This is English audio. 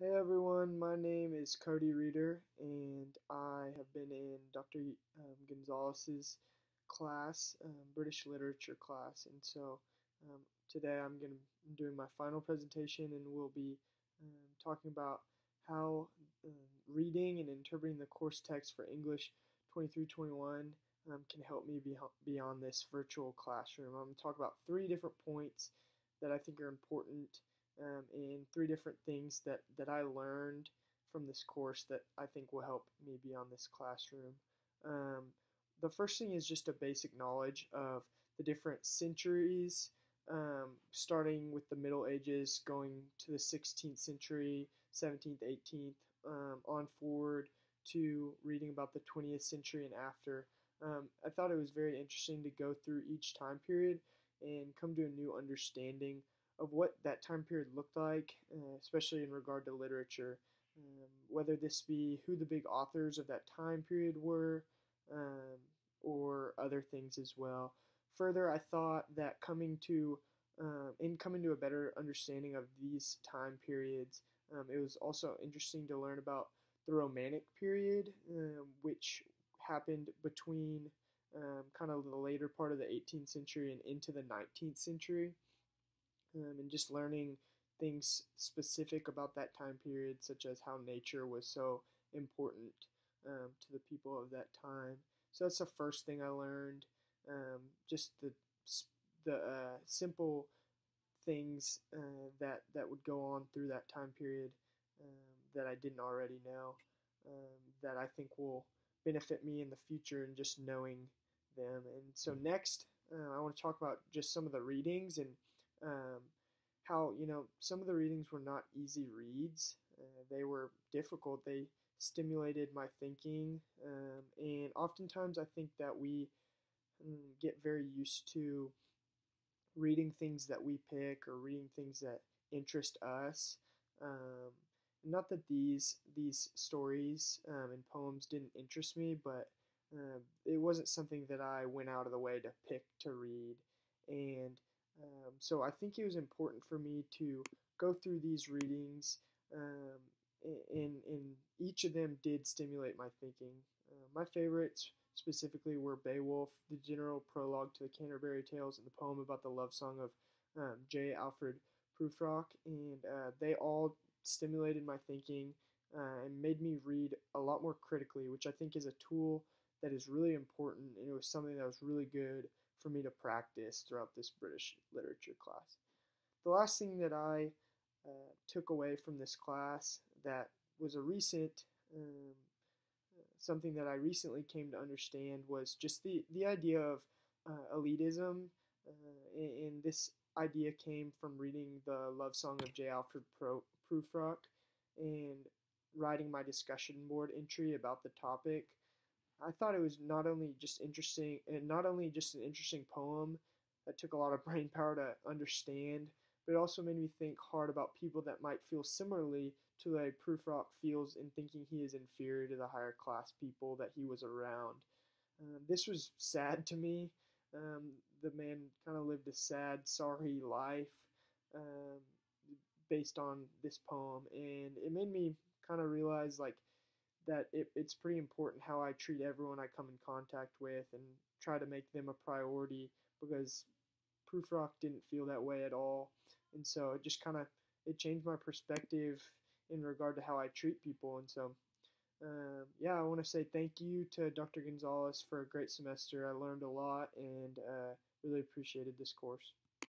Hey everyone, my name is Cody Reeter, and I have been in Dr. Um, Gonzalez's class, um, British literature class, and so um, today I'm going to be doing my final presentation, and we'll be um, talking about how um, reading and interpreting the course text for English 2321 um, can help me be beyond this virtual classroom. I'm going to talk about three different points that I think are important um, in three different things that, that I learned from this course that I think will help me beyond this classroom. Um, the first thing is just a basic knowledge of the different centuries, um, starting with the Middle Ages, going to the 16th century, 17th, 18th, um, on forward to reading about the 20th century and after. Um, I thought it was very interesting to go through each time period and come to a new understanding of what that time period looked like, uh, especially in regard to literature. Um, whether this be who the big authors of that time period were, um, or other things as well. Further, I thought that coming to um, in coming to a better understanding of these time periods, um, it was also interesting to learn about the Romantic period, um, which happened between um, kind of the later part of the 18th century and into the 19th century um, and just learning things specific about that time period, such as how nature was so important um, to the people of that time. So that's the first thing I learned. Um, just the the uh, simple things uh, that that would go on through that time period um, that I didn't already know. Um, that I think will benefit me in the future and just knowing them. And so next, uh, I want to talk about just some of the readings and um, how you know some of the readings were not easy reads. Uh, they were difficult. They stimulated my thinking, um, and oftentimes I think that we um, get very used to reading things that we pick or reading things that interest us. Um, not that these these stories um, and poems didn't interest me, but uh, it wasn't something that I went out of the way to pick to read. And um, so I think it was important for me to go through these readings, um, and, and each of them did stimulate my thinking. Uh, my favorites specifically were Beowulf, the general prologue to the Canterbury Tales, and the poem about the love song of um, J. Alfred Prufrock, and uh, they all stimulated my thinking uh, and made me read a lot more critically, which I think is a tool that is really important, and it was something that was really good for me to practice throughout this British literature class. The last thing that I uh, took away from this class that was a recent um, something that I recently came to understand was just the, the idea of uh, elitism. Uh, and, this idea came from reading the love song of J. Alfred Prufrock and writing my discussion board entry about the topic. I thought it was not only just interesting and not only just an interesting poem that took a lot of brain power to understand, but it also made me think hard about people that might feel similarly to the way Prufrock feels in thinking he is inferior to the higher class people that he was around. Um, this was sad to me. Um, the man kind of lived a sad, sorry life um, based on this poem, and it made me kind of realize like that it, it's pretty important how I treat everyone I come in contact with and try to make them a priority because Prufrock didn't feel that way at all. And so it just kind of it changed my perspective in regard to how I treat people. And so, um, yeah, I want to say thank you to Dr. Gonzalez for a great semester. I learned a lot and uh, really appreciated this course.